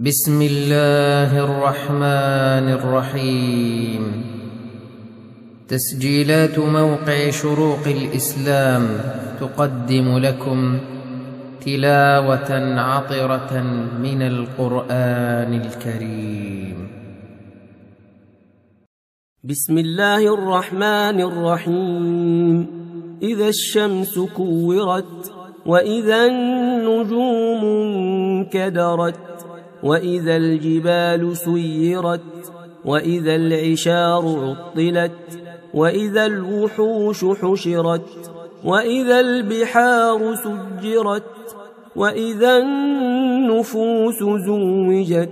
بسم الله الرحمن الرحيم. تسجيلات موقع شروق الإسلام تقدم لكم تلاوة عطرة من القرآن الكريم. بسم الله الرحمن الرحيم. إذا الشمس كورت وإذا النجوم انكدرت وإذا الجبال سيرت وإذا العشار عطلت وإذا الوحوش حشرت وإذا البحار سجرت وإذا النفوس زوجت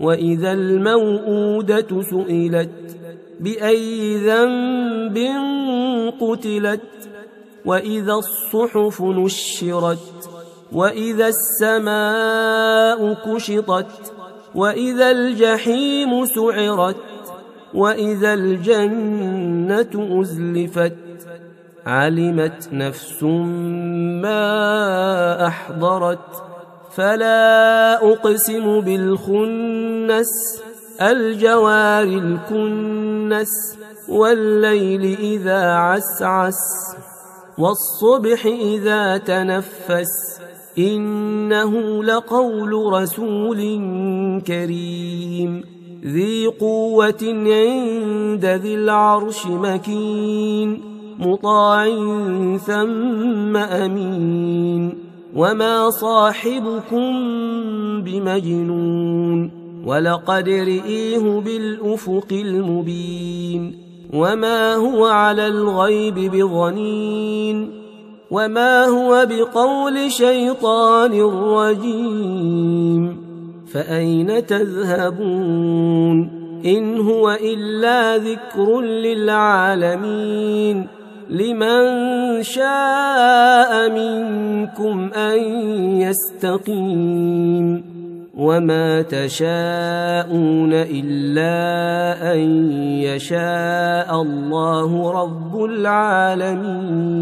وإذا الموءودة سئلت بأي ذنب قتلت وإذا الصحف نشرت. وإذا السماء كشطت وإذا الجحيم سعرت وإذا الجنة أزلفت علمت نفس ما أحضرت فلا أقسم بالخنس الجوار الكنس والليل إذا عسعس والصبح إذا تنفس إنه لقول رسول كريم. ذي قوة عند ذي العرش مكين مطاع ثم أمين. وما صاحبكم بمجنون ولقد رئيه بالأفق المبين. وما هو على الغيب بظنين. وما هو بقول شيطان رجيم فأين تذهبون إن هو إلا ذكر للعالمين لمن شاء منكم أن يستقيم وما تشاءون إلا أن يشاء الله رب العالمين